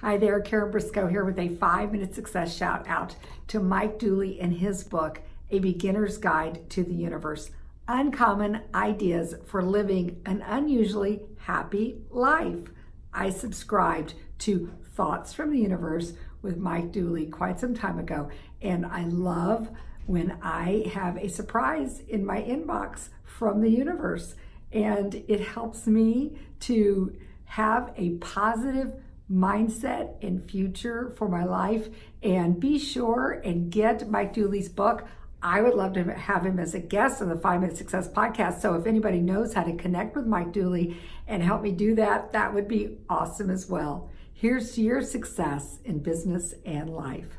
Hi there, Karen Briscoe here with a five minute success shout out to Mike Dooley and his book, A Beginner's Guide to the Universe Uncommon Ideas for Living an Unusually Happy Life. I subscribed to Thoughts from the Universe with Mike Dooley quite some time ago, and I love when I have a surprise in my inbox from the universe, and it helps me to have a positive mindset and future for my life. And be sure and get Mike Dooley's book. I would love to have him as a guest on the Five Minute Success podcast. So if anybody knows how to connect with Mike Dooley and help me do that, that would be awesome as well. Here's to your success in business and life.